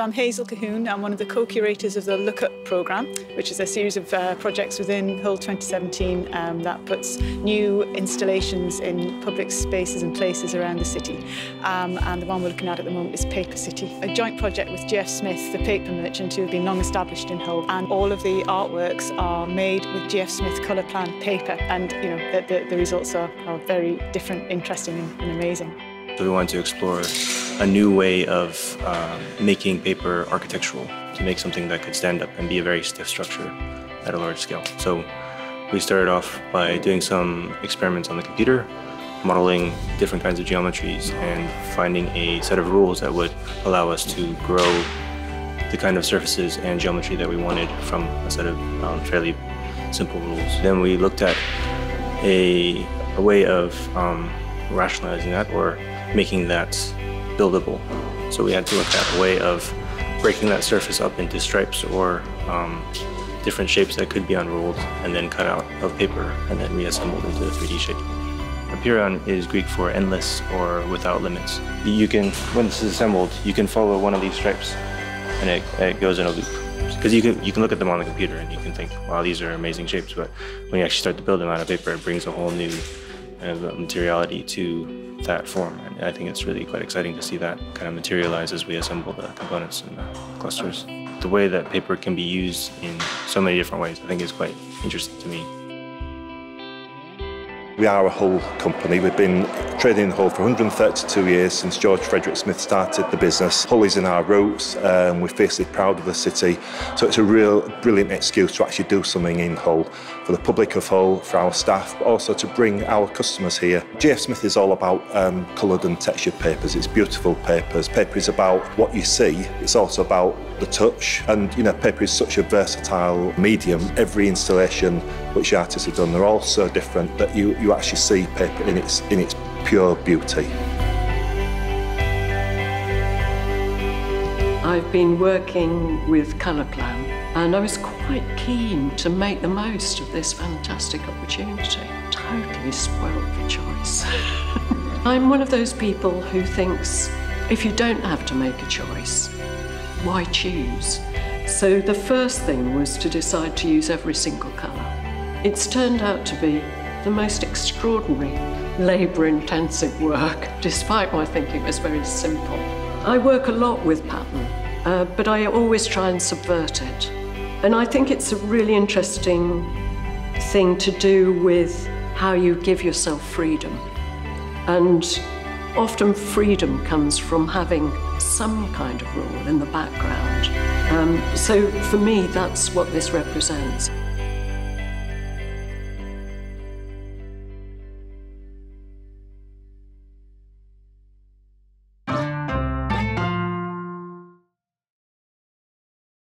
I'm Hazel Cahoon. I'm one of the co-curators of the Look Up programme, which is a series of uh, projects within Hull 2017 um, that puts new installations in public spaces and places around the city. Um, and the one we're looking at at the moment is Paper City, a joint project with GF Smith, the paper merchant who have been long established in Hull. And all of the artworks are made with GF Smith Colourplan paper. And you know the, the, the results are, are very different, interesting and, and amazing. So we wanted to explore a new way of um, making paper architectural to make something that could stand up and be a very stiff structure at a large scale. So we started off by doing some experiments on the computer, modeling different kinds of geometries and finding a set of rules that would allow us to grow the kind of surfaces and geometry that we wanted from a set of um, fairly simple rules. Then we looked at a, a way of um, rationalizing that or making that buildable. So we had to look at a way of breaking that surface up into stripes or um, different shapes that could be unrolled and then cut out of paper and then reassembled into a 3D shape. Apeiron is Greek for endless or without limits. You can, when this is assembled, you can follow one of these stripes and it, it goes in a loop. Because you can, you can look at them on the computer and you can think, wow, these are amazing shapes, but when you actually start to build them out of paper, it brings a whole new Uh, materiality to that form. And I think it's really quite exciting to see that kind of materialize as we assemble the components and the clusters. The way that paper can be used in so many different ways, I think is quite interesting to me. We are a Hull company. We've been trading in Hull for 132 years since George Frederick Smith started the business. Hull is in our roots. Um, we're fiercely proud of the city. So it's a real brilliant excuse to actually do something in Hull for the public of Hull, for our staff, but also to bring our customers here. GF Smith is all about um, coloured and textured papers. It's beautiful papers. Paper is about what you see. It's also about the touch. And, you know, paper is such a versatile medium. Every installation which artists have done, they're all so different that you, you actually see paper in its, in its pure beauty. I've been working with Colourplan and I was quite keen to make the most of this fantastic opportunity. Totally spoiled for choice. I'm one of those people who thinks if you don't have to make a choice, why choose? So the first thing was to decide to use every single colour. It's turned out to be the most extraordinary labour-intensive work, despite my thinking it was very simple. I work a lot with pattern, uh, but I always try and subvert it. And I think it's a really interesting thing to do with how you give yourself freedom. And often freedom comes from having some kind of rule in the background. Um, so for me, that's what this represents.